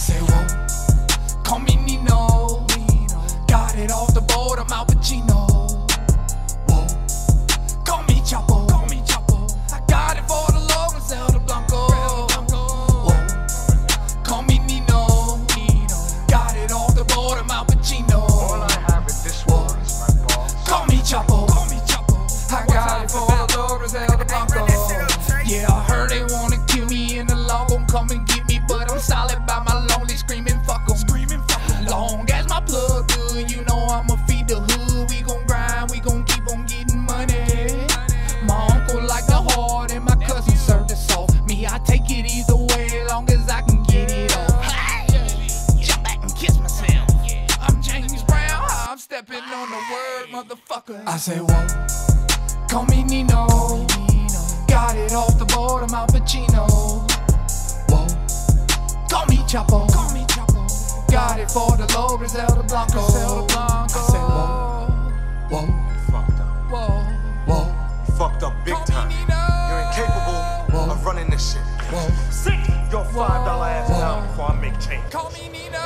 say, whoa, call me Nino. Got it off the board, I'm Al Pacino. Whoa, call me Chapo. Call me Chapo. I got it for the low Griselda Blanco. Whoa, call me Nino. Got it off the board, I'm Al Pacino. All I have in this world is my balls. Call me Chapo. Call me Chapo. I got it for the low Griselda Blanco. Yeah, I heard they wanna kill me in the law gon' come and get Waiting on the word, motherfucker. I say, whoa, call me Nino. Got it off the board, I'm Al Pacino. Whoa, call me Chapo. Call me Chapo. Got it for the low, Griselda Blanco. Griselda Blanco. I say, whoa, whoa, Fucked up. whoa, whoa, Fucked up big Call time. me Nino. You're incapable of running this shit. whoa. Sit your five dollar ass down before I make change. Call me Nino.